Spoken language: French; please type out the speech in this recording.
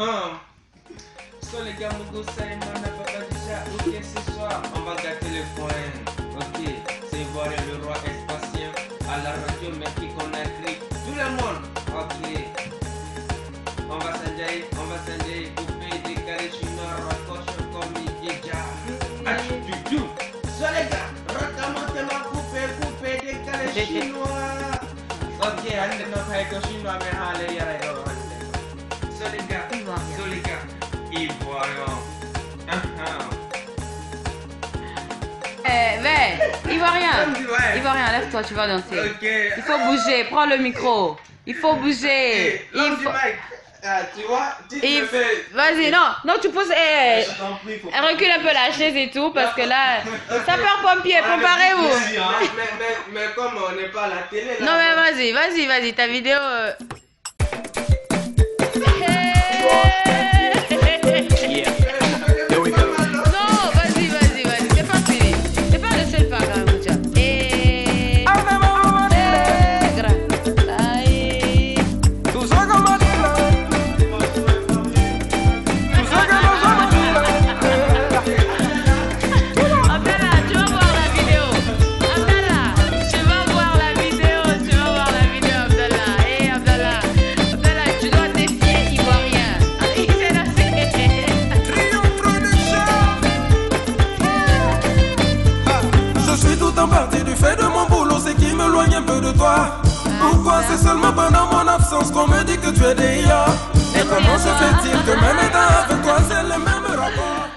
Hum. So les gars, Mogo Saïman, Papa déjà. Ok, ce soir, on va gâter le coin. Ok, c'est voir le roi espacien à la radio, mais qui qu'on a écrit. Tout le monde. Ok. On va s'enjailler, on va s'enjailler, couper, décaler, chinois, raccroche comme Idéja. Ah, du tout. So les gars, raconte ma couper, couper, décaler, chinois. Ok, hande no kay ko chinois, mais hale gars, Ivoirian. Ah, ah. Eh, mais, Ivoirien. Ivoirien, lève-toi, tu vas danser. Il faut bouger, prends le micro. Il faut bouger. Il faut... Ah, tu vois, il fais. Vas-y, non, non, tu pousses. eh, prie, eh, recule un peu la chaise et tout, parce que là, sapeur-pompier, préparez-vous. Mais, mais, mais, mais comme on n'est pas à la télé là. Non, mais vas-y, vas-y, vas-y, ta vidéo. euh. M'éloigne un peu de toi. Pourquoi c'est seulement pendant mon absence qu'on me dit que tu es déjà Et comment se fait-il que même étant avec toi, c'est le même rapport?